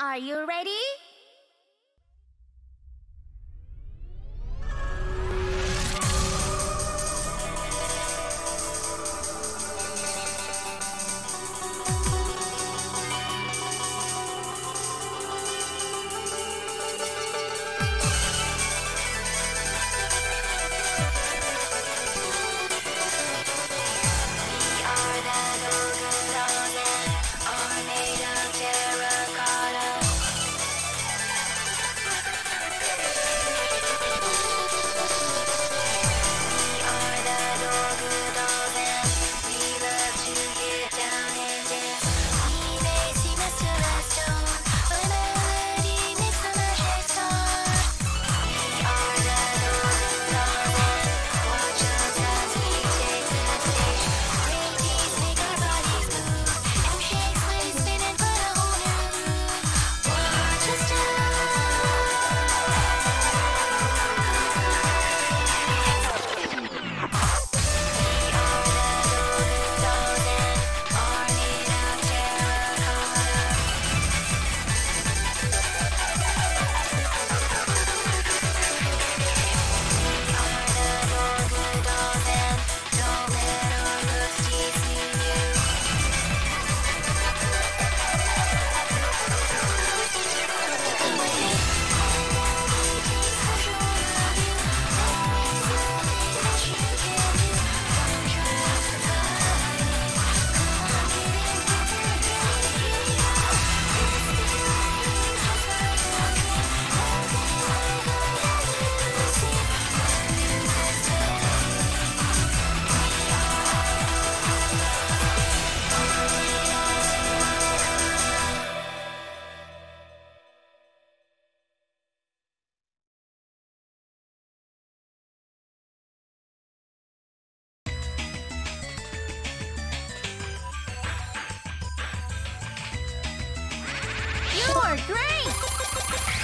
Are you ready? more!